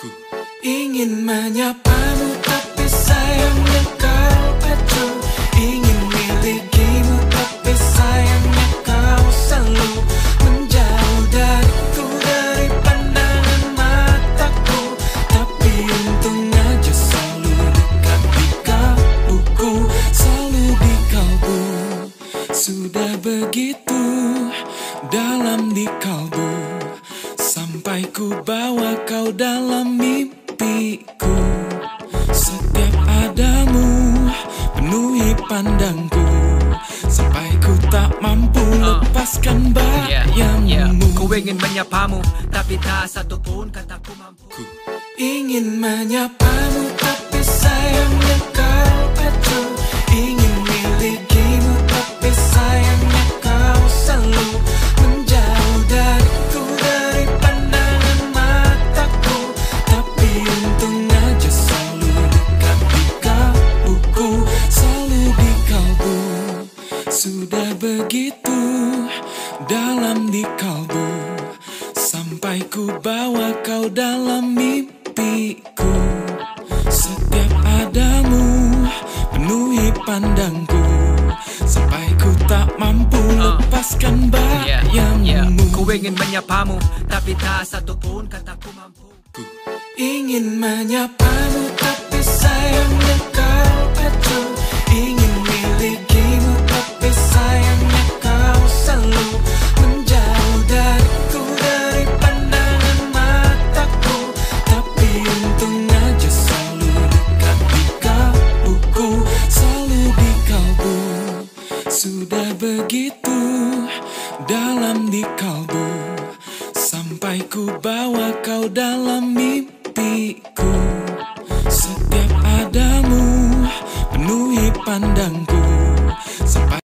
Ku ingin menyapamu tapi sayangnya kau pacu Ingin milikimu tapi sayangnya kau selalu Menjauh dariku dari pandangan mataku. Tapi untung aja selalu dekat di kalbuku Selalu di kalbu. Sudah begitu dalam di kalbu Sampai ku bawa kau dalam mimpiku Setiap adamu penuhi pandangku Sampai ku tak mampu lepaskan Yeah, yeah. bayangmu Ku ingin menyapamu, tapi tak satu pun kataku mampu. Ku ingin menyapamu begitu dalam di kalbu Sampai ku bawa kau dalam mimpiku. Setiap adamu penuhi pandangku Sampai ku tak mampu lepaskan Yeah, yeah. bayangmu Ku ingin menyapamu, tapi tak satu pun kataku mampu. Ku ingin menyapamu Sudah begitu dalam di kalbu Sampai ku bawa kau dalam mimpiku. Setiap adamu penuhi pandangku